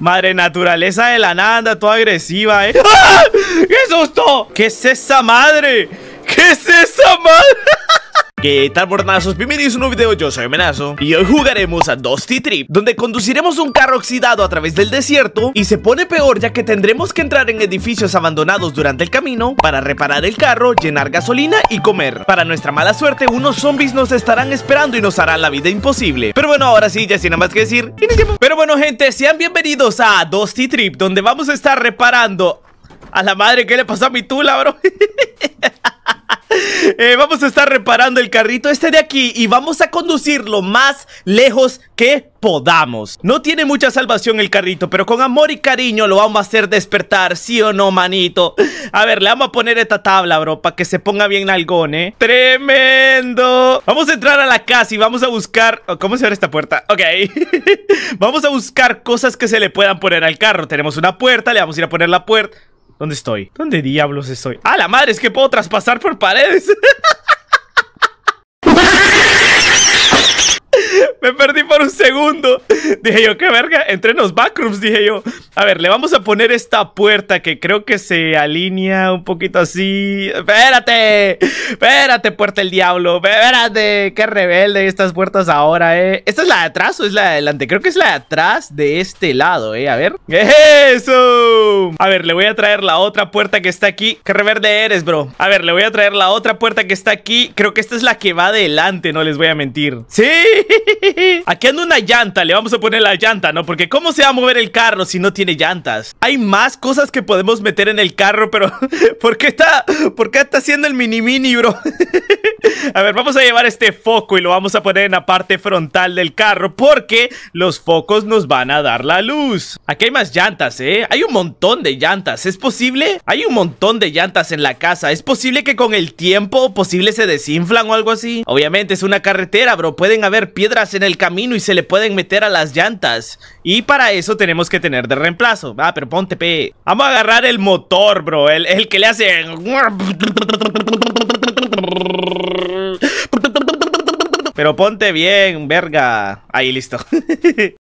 Madre naturaleza de la nada, toda agresiva, ¿eh? ¡Ah! ¡Qué susto! ¿Qué es esa madre? ¿Qué es esa madre? ¿Qué tal mornazos? Bienvenidos a un nuevo video, yo soy Menazo Y hoy jugaremos a Dusty Trip Donde conduciremos un carro oxidado a través del desierto Y se pone peor ya que tendremos que entrar en edificios abandonados durante el camino Para reparar el carro, llenar gasolina y comer Para nuestra mala suerte, unos zombies nos estarán esperando y nos harán la vida imposible Pero bueno, ahora sí, ya sin nada más que decir Pero bueno gente, sean bienvenidos a Dusty Trip Donde vamos a estar reparando A la madre, ¿qué le pasó a mi tula, bro? Eh, vamos a estar reparando el carrito este de aquí y vamos a conducirlo más lejos que podamos. No tiene mucha salvación el carrito, pero con amor y cariño lo vamos a hacer despertar, ¿sí o no, manito? A ver, le vamos a poner esta tabla, bro, para que se ponga bien algón, ¿eh? ¡Tremendo! Vamos a entrar a la casa y vamos a buscar... Oh, ¿Cómo se abre esta puerta? Ok. vamos a buscar cosas que se le puedan poner al carro. Tenemos una puerta, le vamos a ir a poner la puerta... ¿Dónde estoy? ¿Dónde diablos estoy? ¡Ah, la madre! Es que puedo traspasar por paredes. Me perdí por un segundo. Dije yo, qué verga. Entré en los backrooms, dije yo. A ver, le vamos a poner esta puerta que creo que se alinea un poquito así. Espérate. Espérate, puerta del diablo. Espérate. Qué rebelde estas puertas ahora, eh. ¿Esta es la de atrás o es la de adelante? Creo que es la de atrás de este lado, eh. A ver. ¡Eso! A ver, le voy a traer la otra puerta que está aquí. Qué reverde eres, bro. A ver, le voy a traer la otra puerta que está aquí. Creo que esta es la que va adelante, no les voy a mentir. ¡Sí! Aquí anda una llanta, le vamos a poner la llanta, ¿no? Porque ¿cómo se va a mover el carro si no tiene llantas? Hay más cosas que podemos meter en el carro, pero ¿por qué está, por qué está haciendo el mini mini, bro? a ver, vamos a llevar este foco y lo vamos a poner en la parte frontal del carro porque los focos nos van a dar la luz. Aquí hay más llantas, ¿eh? Hay un montón de llantas. ¿Es posible? Hay un montón de llantas en la casa. ¿Es posible que con el tiempo posible se desinflan o algo así? Obviamente es una carretera, bro. Pueden haber piedras en el camino y se le pueden meter a las llantas. Y para eso tenemos que tener de reemplazo. Ah, pero ponte, pe. Vamos a agarrar el motor, bro. El, el que le hace... Pero ponte bien, verga. Ahí, listo.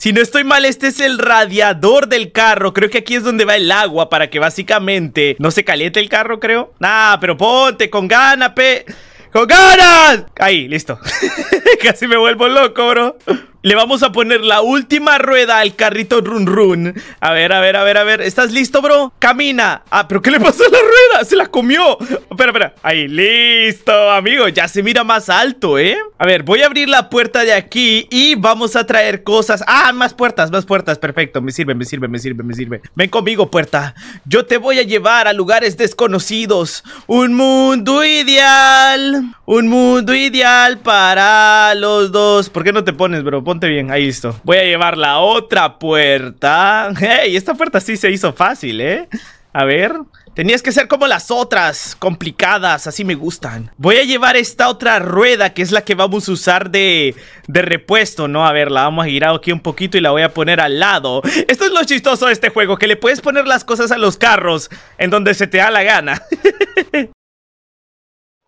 Si no estoy mal, este es el radiador del carro. Creo que aquí es donde va el agua para que básicamente no se caliente el carro, creo. Nah, pero ponte con gana, pe. ¡Con ganas! Ahí, listo. Casi me vuelvo loco, bro. Le vamos a poner la última rueda al carrito run run. A ver, a ver, a ver, a ver. ¿Estás listo, bro? Camina. Ah, pero ¿qué le pasó a la rueda? Se la comió. Espera, espera. Ahí, listo, amigo. Ya se mira más alto, ¿eh? A ver, voy a abrir la puerta de aquí y vamos a traer cosas. Ah, más puertas, más puertas. Perfecto. Me sirve, me sirve, me sirve, me sirve. Ven conmigo, puerta. Yo te voy a llevar a lugares desconocidos. Un mundo ideal. Un mundo ideal para los dos. ¿Por qué no te pones, bro? ponte bien, ahí listo Voy a llevar la otra puerta Hey, esta puerta sí se hizo fácil, ¿eh? A ver Tenías que ser como las otras, complicadas, así me gustan Voy a llevar esta otra rueda que es la que vamos a usar de, de repuesto, ¿no? A ver, la vamos a girar aquí un poquito y la voy a poner al lado Esto es lo chistoso de este juego, que le puedes poner las cosas a los carros en donde se te da la gana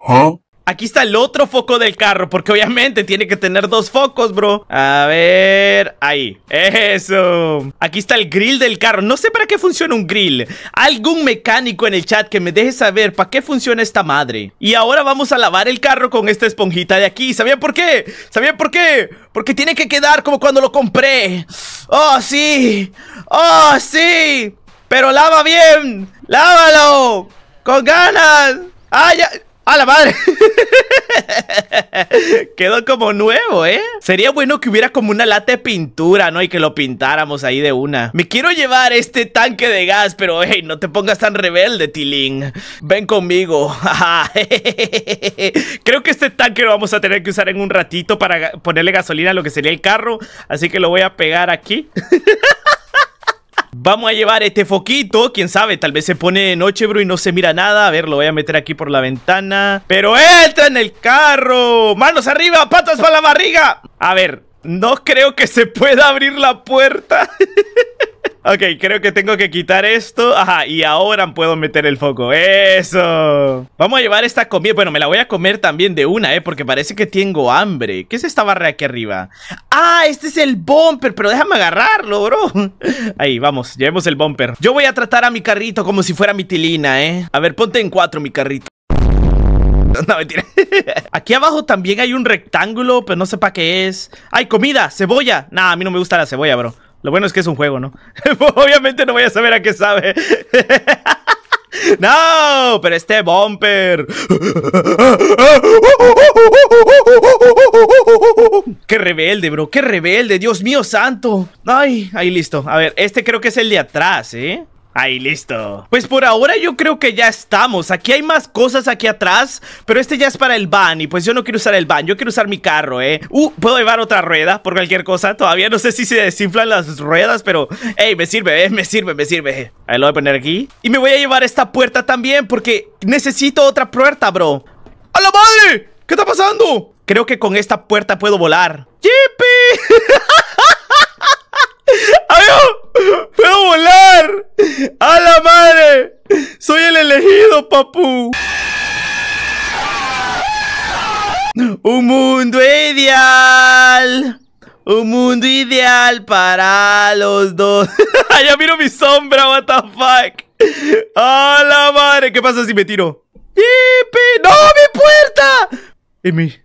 ¿Ah? Aquí está el otro foco del carro, porque obviamente tiene que tener dos focos, bro. A ver, ahí. Eso. Aquí está el grill del carro. No sé para qué funciona un grill. Algún mecánico en el chat que me deje saber para qué funciona esta madre. Y ahora vamos a lavar el carro con esta esponjita de aquí. ¿Sabían por qué? ¿Sabían por qué? Porque tiene que quedar como cuando lo compré. ¡Oh, sí! ¡Oh, sí! Pero lava bien. ¡Lávalo! ¡Con ganas! ¡Ah, ya! ¡A la madre! Quedó como nuevo, ¿eh? Sería bueno que hubiera como una lata de pintura, ¿no? Y que lo pintáramos ahí de una. Me quiero llevar este tanque de gas, pero hey, no te pongas tan rebelde, Tilín. Ven conmigo. Creo que este tanque lo vamos a tener que usar en un ratito para ponerle gasolina a lo que sería el carro. Así que lo voy a pegar aquí. Vamos a llevar este foquito, quién sabe, tal vez se pone de noche, bro, y no se mira nada A ver, lo voy a meter aquí por la ventana ¡Pero entra en el carro! ¡Manos arriba, patas para la barriga! A ver, no creo que se pueda abrir la puerta Ok, creo que tengo que quitar esto. Ajá, y ahora puedo meter el foco. ¡Eso! Vamos a llevar esta comida. Bueno, me la voy a comer también de una, ¿eh? Porque parece que tengo hambre. ¿Qué es esta barra aquí arriba? ¡Ah! Este es el bumper, pero déjame agarrarlo, bro. Ahí, vamos, llevemos el bumper. Yo voy a tratar a mi carrito como si fuera mi tilina, ¿eh? A ver, ponte en cuatro, mi carrito. No, mentira. Aquí abajo también hay un rectángulo, pero no sé para qué es. ¡Ay, comida! ¡Cebolla! Nah, a mí no me gusta la cebolla, bro. Lo bueno es que es un juego, ¿no? Obviamente no voy a saber a qué sabe. No, pero este bumper. Qué rebelde, bro. Qué rebelde. Dios mío santo. Ay, ahí listo. A ver, este creo que es el de atrás, ¿eh? Ahí, listo. Pues por ahora yo creo que ya estamos. Aquí hay más cosas aquí atrás, pero este ya es para el van y pues yo no quiero usar el van, yo quiero usar mi carro, ¿eh? Uh, puedo llevar otra rueda por cualquier cosa. Todavía no sé si se desinflan las ruedas, pero... Ey, me sirve, ¿eh? Me sirve, me sirve. Ahí lo voy a poner aquí. Y me voy a llevar esta puerta también porque necesito otra puerta, bro. ¡A la madre! ¿Qué está pasando? Creo que con esta puerta puedo volar. ¡Yipi! ¡Puedo volar! ¡A la madre! ¡Soy el elegido, papu! ¡Un mundo ideal! ¡Un mundo ideal para los dos! ¡Ya miro mi sombra! ¿What the fuck? ¡A la madre! ¿Qué pasa si me tiro? ¡Yipi! ¡No! ¡Mi puerta! Y mi...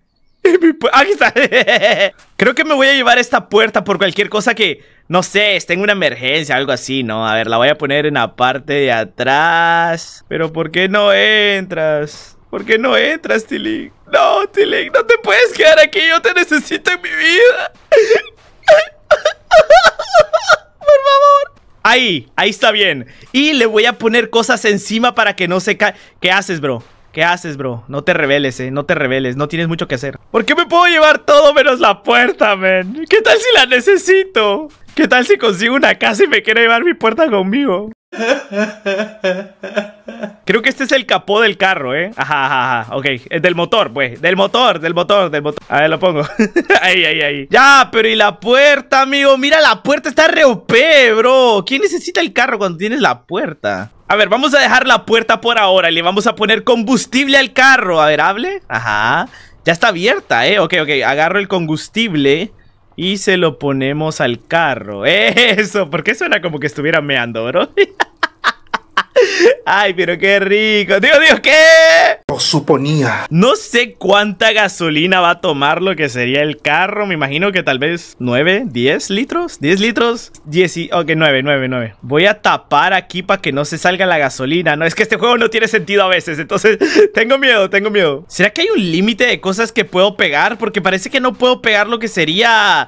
Aquí está. Creo que me voy a llevar esta puerta por cualquier cosa que, no sé, en una emergencia, algo así, ¿no? A ver, la voy a poner en la parte de atrás. Pero ¿por qué no entras? ¿Por qué no entras, Tilly? No, Tilly, no te puedes quedar aquí. Yo te necesito en mi vida. Por favor. Ahí, ahí está bien. Y le voy a poner cosas encima para que no se caiga. ¿Qué haces, bro? ¿Qué haces, bro? No te reveles, eh. No te reveles. No tienes mucho que hacer. ¿Por qué me puedo llevar todo menos la puerta, man? ¿Qué tal si la necesito? ¿Qué tal si consigo una casa y me quiere llevar mi puerta conmigo? Creo que este es el capó del carro, ¿eh? Ajá, ajá, ajá. Ok, es del motor, pues. Del motor, del motor, del motor. A ver, lo pongo. ahí, ahí, ahí. Ya, pero ¿y la puerta, amigo? Mira, la puerta está re OP, bro. ¿Quién necesita el carro cuando tienes la puerta? A ver, vamos a dejar la puerta por ahora le vamos a poner combustible al carro. A ver, hable. Ajá. Ya está abierta, ¿eh? Ok, ok. Agarro el combustible y se lo ponemos al carro. Eso, porque suena como que estuviera meando, bro. Ay, pero qué rico. Dios, Dios, ¿qué? Lo suponía. No sé cuánta gasolina va a tomar lo que sería el carro. Me imagino que tal vez 9, 10 litros. 10 litros. 10 y... Ok, 9, 9, 9. Voy a tapar aquí para que no se salga la gasolina. No, es que este juego no tiene sentido a veces. Entonces, tengo miedo, tengo miedo. ¿Será que hay un límite de cosas que puedo pegar? Porque parece que no puedo pegar lo que sería...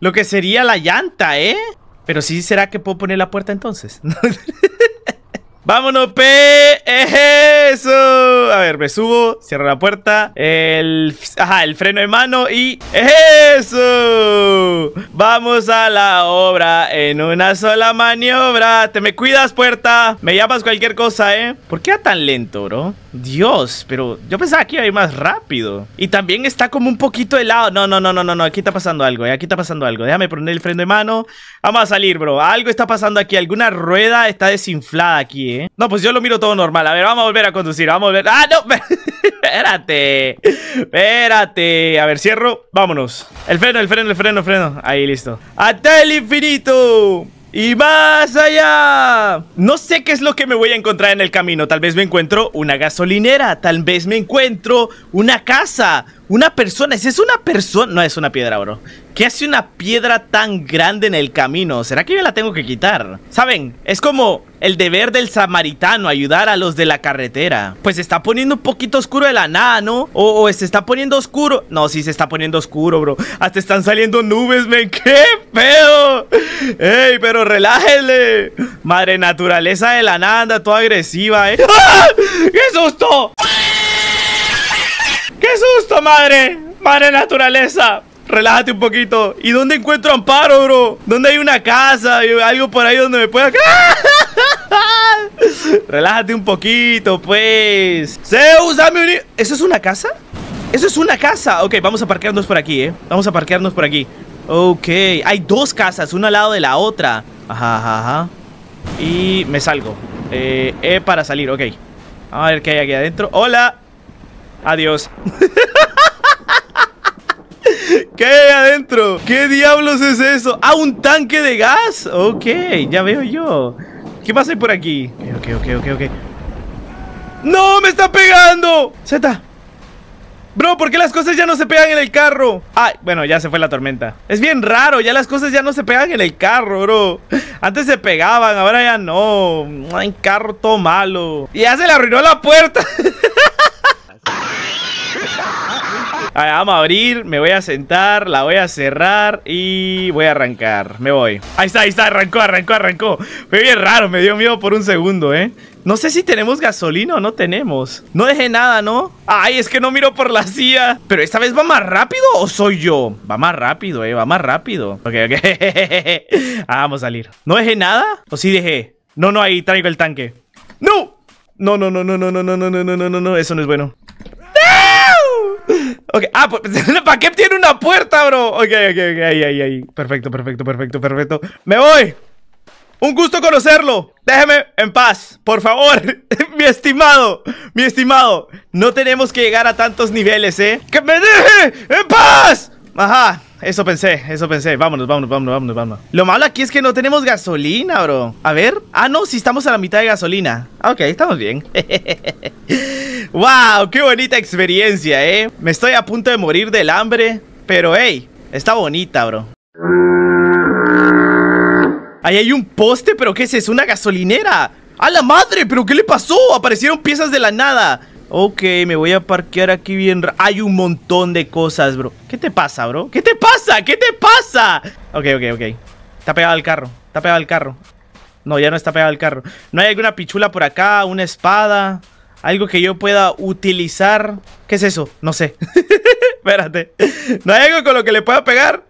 Lo que sería la llanta, ¿eh? Pero sí, ¿será que puedo poner la puerta entonces? ¡Vámonos, P! ¡Eso! A ver, me subo, cierro la puerta. El... Ajá, el freno de mano y... ¡Eso! Vamos a la obra en una sola maniobra. Te me cuidas, puerta. Me llamas cualquier cosa, ¿eh? ¿Por qué va tan lento, bro? Dios, pero yo pensaba que iba a ir más rápido. Y también está como un poquito helado. No, no, no, no, no, no. Aquí está pasando algo, ¿eh? Aquí está pasando algo. Déjame poner el freno de mano. Vamos a salir, bro. Algo está pasando aquí. Alguna rueda está desinflada aquí, ¿eh? No, pues yo lo miro todo normal. A ver, vamos a volver a conducir. Vamos a volver. ¡Ah, no! Espérate. Espérate. A ver, cierro. Vámonos. El freno, el freno, el freno, el freno. Ahí, listo. ¡Hasta el infinito! Y más allá. No sé qué es lo que me voy a encontrar en el camino. Tal vez me encuentro una gasolinera. Tal vez me encuentro una casa. Una persona. ¿Esa es una persona? No, es una piedra, bro. ¿Qué hace una piedra tan grande en el camino? ¿Será que yo la tengo que quitar? ¿Saben? Es como el deber del samaritano, ayudar a los de la carretera. Pues se está poniendo un poquito oscuro de la nada, ¿no? O, se está poniendo oscuro. No, sí se está poniendo oscuro, bro. Hasta están saliendo nubes, men. ¡Qué feo! ¡Ey, pero relájele! Madre naturaleza de la nada toda agresiva, ¿eh? ¡Ah! ¡Qué susto! ¡Qué susto, madre! Madre naturaleza. Relájate un poquito. ¿Y dónde encuentro amparo, bro? ¿Dónde hay una casa? Algo por ahí donde me pueda... Relájate un poquito, pues. Zeus, dame un... ¿Eso es una casa? Eso es una casa. Ok, vamos a parquearnos por aquí, ¿eh? Vamos a parquearnos por aquí. Ok, hay dos casas, una al lado de la otra. Ajá, ajá, ajá. Y me salgo. Eh, E para salir, ok. A ver qué hay aquí adentro. ¡Hola! Adiós. ¿Qué hay adentro? ¿Qué diablos es eso? ¡Ah, un tanque de gas! Ok, ya veo yo. ¿Qué pasa por aquí? Ok, ok, ok, ok. ¡No! ¡Me está pegando! Z. Bro, ¿por qué las cosas ya no se pegan en el carro? Ay, bueno, ya se fue la tormenta Es bien raro, ya las cosas ya no se pegan en el carro, bro Antes se pegaban, ahora ya no Hay carro todo malo Y ya se le arruinó la puerta Vamos a abrir, me voy a sentar, la voy a cerrar y voy a arrancar. Me voy. Ahí está, ahí está, arrancó, arrancó, arrancó. Fue bien raro, me dio miedo por un segundo, ¿eh? No sé si tenemos gasolina o no tenemos. No dejé nada, ¿no? Ay, es que no miro por la CIA. Pero esta vez va más rápido o soy yo? Va más rápido, eh, va más rápido. Ok, ok. ah, vamos a salir. ¿No dejé nada? ¿O sí dejé? No, no, ahí traigo el tanque. ¡No! No, no, no, no, no, no, no, no, no, no, no, no, no, eso no es bueno. Ah, pues, ¿para qué tiene una puerta, bro? Ok, ok, ok, ahí, ahí, ahí. Perfecto, perfecto, perfecto, perfecto. ¡Me voy! Un gusto conocerlo. Déjeme en paz, por favor. mi estimado, mi estimado. No tenemos que llegar a tantos niveles, ¿eh? ¡Que me deje en paz! Ajá, eso pensé, eso pensé. Vámonos, vámonos, vámonos, vámonos, vámonos. Lo malo aquí es que no tenemos gasolina, bro. A ver. Ah, no, si estamos a la mitad de gasolina. Ok, estamos bien. ¡Wow! ¡Qué bonita experiencia, eh! Me estoy a punto de morir del hambre. Pero, hey, está bonita, bro. Ahí hay un poste, pero ¿qué es eso? ¿Una gasolinera? ¡A la madre! ¿Pero qué le pasó? Aparecieron piezas de la nada. Ok, me voy a parquear aquí bien. Hay un montón de cosas, bro. ¿Qué te pasa, bro? ¿Qué te pasa? ¿Qué te pasa? Ok, ok, ok. Está pegado al carro. Está pegado al carro. No, ya no está pegado al carro. ¿No hay alguna pichula por acá? ¿Una espada? ¿Algo que yo pueda utilizar? ¿Qué es eso? No sé. Espérate. ¿No hay algo con lo que le pueda pegar?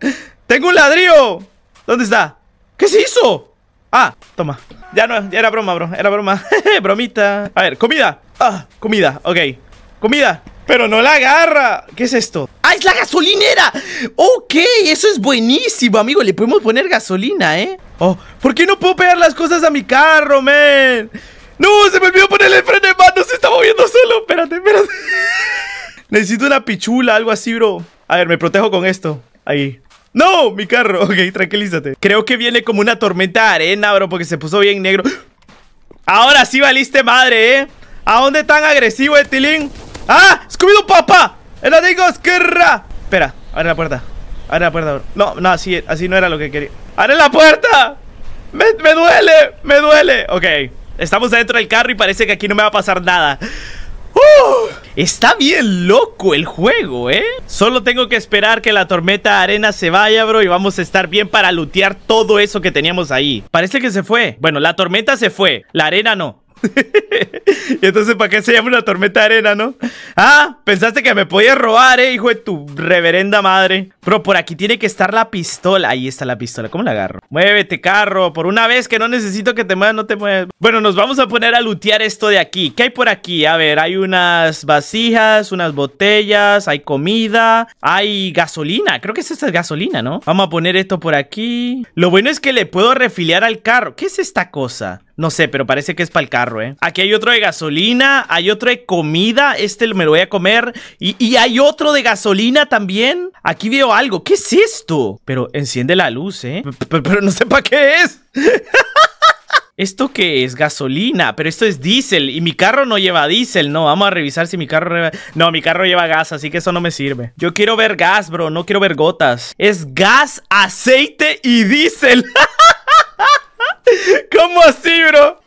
¡Tengo un ladrillo! ¿Dónde está? ¿Qué se hizo? Ah, toma. Ya no, ya era broma, bro. Era broma. Bromita. A ver, comida. Ah, comida. Ok. Comida. Pero no la agarra. ¿Qué es esto? ¡Ah, es la gasolinera! Ok, eso es buenísimo, amigo. Le podemos poner gasolina, ¿eh? Oh, ¿por qué no puedo pegar las cosas a mi carro, men? ¡No! Se me olvidó ponerle el freno de mano. Se está moviendo solo. Espérate, espérate. Necesito una pichula, algo así, bro. A ver, me protejo con esto. Ahí. ¡No! Mi carro. Ok, tranquilízate. Creo que viene como una tormenta de arena, bro, porque se puso bien negro. Ahora sí valiste madre, ¿eh? ¿A dónde tan agresivo, Etilín? ¡Ah! ¡Scooby-Doo, papá! ¡El digo esquerra! Espera, abre la puerta. Abre la puerta, bro. No, no, así, así no era lo que quería. ¡Abre la puerta! ¡Me, me duele! ¡Me duele! Ok, estamos dentro del carro y parece que aquí no me va a pasar nada. ¡Uh! Está bien loco el juego, ¿eh? Solo tengo que esperar que la tormenta arena se vaya, bro Y vamos a estar bien para lootear todo eso que teníamos ahí Parece que se fue Bueno, la tormenta se fue, la arena no y entonces, ¿para qué se llama una tormenta de arena, no? Ah, pensaste que me podías robar, eh, hijo de tu reverenda madre. Bro, por aquí tiene que estar la pistola. Ahí está la pistola. ¿Cómo la agarro? Muévete, carro. Por una vez que no necesito que te muevas, no te muevas. Bueno, nos vamos a poner a lootear esto de aquí. ¿Qué hay por aquí? A ver, hay unas vasijas, unas botellas, hay comida, hay gasolina. Creo que es gasolina, ¿no? Vamos a poner esto por aquí. Lo bueno es que le puedo refiliar al carro. ¿Qué es esta cosa? No sé, pero parece que es para el carro, ¿eh? Aquí hay otro de gasolina, hay otro de comida, este me lo voy a comer. Y, y, hay otro de gasolina también. Aquí veo algo, ¿qué es esto? Pero enciende la luz, ¿eh? No sé para qué es. ¿Esto qué es? Gasolina, pero esto es diésel y mi carro no lleva diésel, no, vamos a revisar si mi carro. No, mi carro lleva gas, así que eso no me sirve. Yo quiero ver gas, bro, no quiero ver gotas. Es gas, aceite y diésel. ¿Cómo así, bro?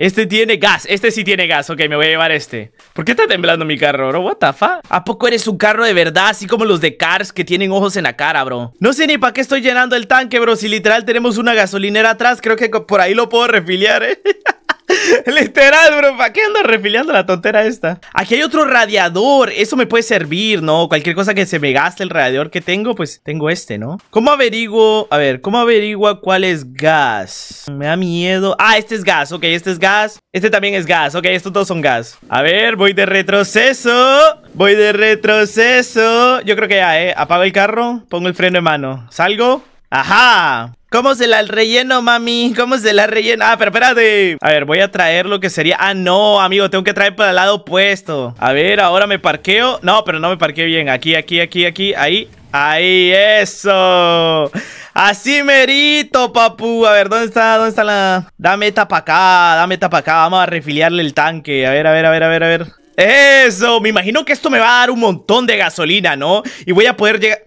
Este tiene gas, este sí tiene gas, ok, me voy a llevar este ¿Por qué está temblando mi carro, bro? What the fuck? ¿A poco eres un carro de verdad? Así como los de Cars que tienen ojos en la cara, bro No sé ni para qué estoy llenando el tanque, bro Si literal tenemos una gasolinera atrás Creo que por ahí lo puedo refiliar, eh Literal, bro. ¿Para qué ando refiliando la tontera esta? Aquí hay otro radiador. Eso me puede servir, ¿no? Cualquier cosa que se me gaste el radiador que tengo, pues tengo este, ¿no? ¿Cómo averiguo? A ver, ¿cómo averigua cuál es gas? Me da miedo. Ah, este es gas. Ok, este es gas. Este también es gas. Ok, estos dos son gas. A ver, voy de retroceso. Voy de retroceso. Yo creo que ya, ¿eh? Apago el carro. Pongo el freno en mano. ¿Salgo? ¡Ajá! ¿Cómo se la relleno, mami? ¿Cómo se la relleno? Ah, pero espérate. A ver, voy a traer lo que sería... Ah, no, amigo, tengo que traer para el lado opuesto. A ver, ahora me parqueo. No, pero no me parqueo bien. Aquí, aquí, aquí, aquí, ahí. Ahí, eso. Así merito, papu. A ver, ¿dónde está? ¿Dónde está la...? Dame esta para acá, dame esta para acá. Vamos a refiliarle el tanque. A ver, a ver, a ver, a ver, a ver. Eso, me imagino que esto me va a dar un montón de gasolina, ¿no? Y voy a poder llegar...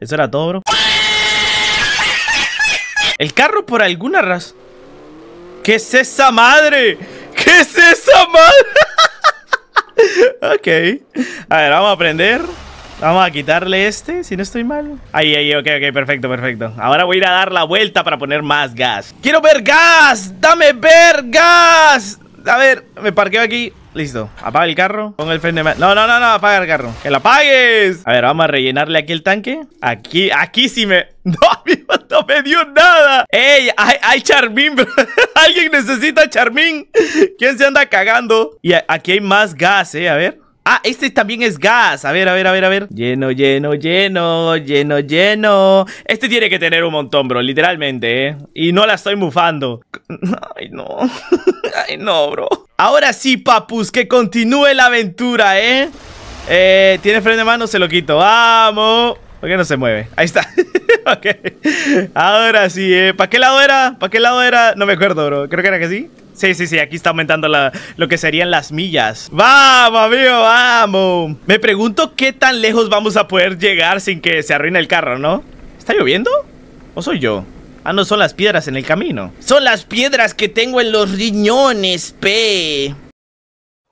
Eso era todo, bro. El carro por alguna razón. ¿Qué es esa madre? ¿Qué es esa madre? ok. A ver, vamos a aprender. Vamos a quitarle este, si no estoy mal. Ahí, ahí, ok, ok, perfecto, perfecto. Ahora voy a ir a dar la vuelta para poner más gas. ¡Quiero ver gas! ¡Dame ver gas! A ver, me parqueo aquí. Listo, apaga el carro, pongo el freno de No, no, no, no, apaga el carro. ¡Que lo apagues! A ver, vamos a rellenarle aquí el tanque. Aquí, aquí sí me... No, amigo, no me dio nada. ¡Ey! Hay, hay Charmín, Alguien necesita Charmín. ¿Quién se anda cagando? Y aquí hay más gas, eh, a ver Ah, este también es gas. A ver, a ver, a ver, a ver. Lleno, lleno, lleno, lleno, lleno. Este tiene que tener un montón, bro, literalmente, ¿eh? Y no la estoy mufando. Ay, no. Ay, no, bro. Ahora sí, papus, que continúe la aventura, ¿eh? Eh, ¿tiene freno de mano? Se lo quito. ¡Vamos! ¿Por qué no se mueve? Ahí está. ok. Ahora sí, ¿eh? ¿Para qué lado era? ¿Para qué lado era? No me acuerdo, bro. Creo que era que sí. Sí, sí, sí, aquí está aumentando lo que serían las millas ¡Vamos, amigo, vamos! Me pregunto qué tan lejos vamos a poder llegar sin que se arruine el carro, ¿no? ¿Está lloviendo? ¿O soy yo? Ah, no, son las piedras en el camino Son las piedras que tengo en los riñones, pe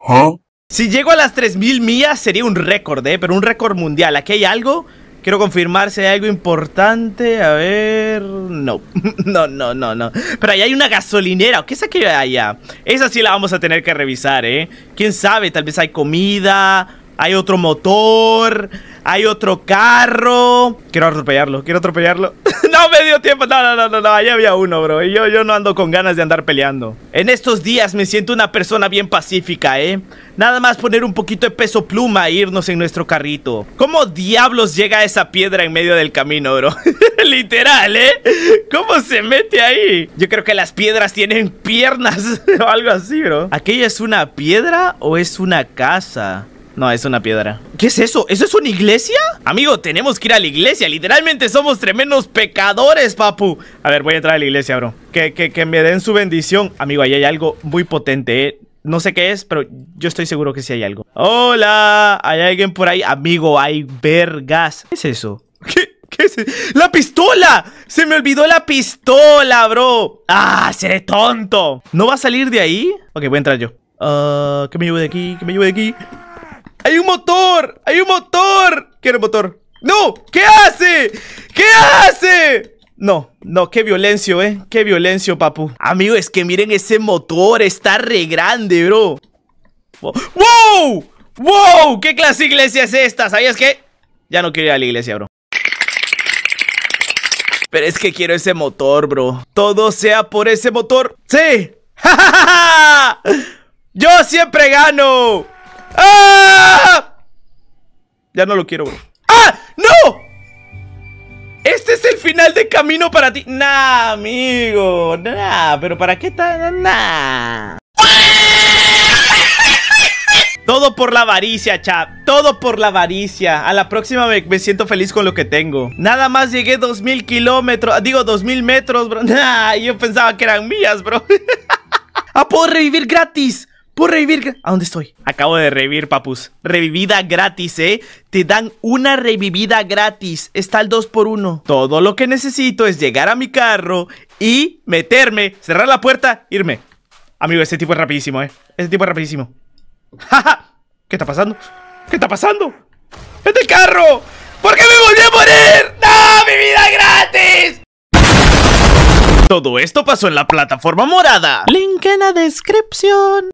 ¿Ah? Si llego a las 3000 millas sería un récord, eh Pero un récord mundial ¿Aquí hay algo? Quiero confirmar si hay algo importante. A ver... No. no, no, no, no. Pero ahí hay una gasolinera. ¿Qué es aquello de allá? Esa sí la vamos a tener que revisar, ¿eh? ¿Quién sabe? Tal vez hay comida. Hay otro motor. Hay otro carro. Quiero atropellarlo. Quiero atropellarlo. no me dio tiempo. No, no, no, no, no. Ahí había uno, bro. Y yo, yo no ando con ganas de andar peleando. En estos días me siento una persona bien pacífica, ¿eh? Nada más poner un poquito de peso pluma e irnos en nuestro carrito. ¿Cómo diablos llega esa piedra en medio del camino, bro? Literal, ¿eh? ¿Cómo se mete ahí? Yo creo que las piedras tienen piernas o algo así, bro. ¿Aquella es una piedra o es una casa? No, es una piedra. ¿Qué es eso? ¿Eso es una iglesia? Amigo, tenemos que ir a la iglesia. Literalmente somos tremendos pecadores, papu. A ver, voy a entrar a la iglesia, bro. Que, que, que me den su bendición. Amigo, ahí hay algo muy potente, ¿eh? No sé qué es, pero yo estoy seguro que sí hay algo. ¡Hola! ¿Hay alguien por ahí? Amigo, hay vergas. ¿Qué es eso? ¿Qué? ¿Qué es eso? ¡La pistola! ¡Se me olvidó la pistola, bro! ¡Ah! ¡Seré tonto! ¿No va a salir de ahí? Ok, voy a entrar yo. Uh, que me lleve de aquí, que me lleve de aquí. ¡Hay un motor! ¡Hay un motor! Quiero motor. ¡No! ¿Qué hace? ¿Qué hace? No, no, qué violencio, eh Qué violencio, papu Amigo, es que miren ese motor Está re grande, bro ¡Wow! ¡Wow! ¿Qué clase de iglesia es esta? ¿Sabías qué? Ya no quiero ir a la iglesia, bro Pero es que quiero ese motor, bro Todo sea por ese motor ¡Sí! ¡Ja, yo siempre gano! ¡Ah! Ya no lo quiero, bro ¡Ah! ¡No! Este es el final de camino para ti. Nah, amigo. Nah, pero ¿para qué tan? Nah. Todo por la avaricia, chat. Todo por la avaricia. A la próxima me, siento feliz con lo que tengo. Nada más llegué 2000 kilómetros. Digo, 2000 metros, bro. Nah, yo pensaba que eran mías, bro. ¡Ah, puedo revivir gratis! Por revivir... ¿A dónde estoy? Acabo de revivir, papus. Revivida gratis, ¿eh? Te dan una revivida gratis. Está el 2x1. Todo lo que necesito es llegar a mi carro y meterme, cerrar la puerta, irme. Amigo, este tipo es rapidísimo, ¿eh? Este tipo es rapidísimo. ¡Ja, ¿Qué está pasando? ¿Qué está pasando? ¡Es el carro! ¿Por qué me volví a morir? ¡No! ¡Mi vida gratis! Todo esto pasó en la plataforma morada. Link en la descripción.